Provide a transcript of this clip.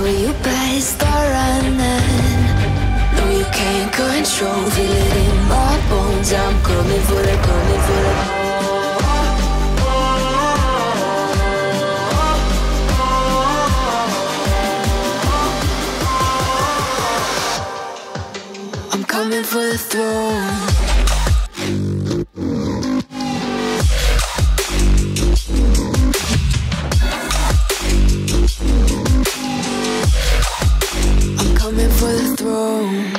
Well, you better start running No, you can't control Feel it in my bones. I'm coming for the, coming for the I'm coming for the throne. coming for the throne.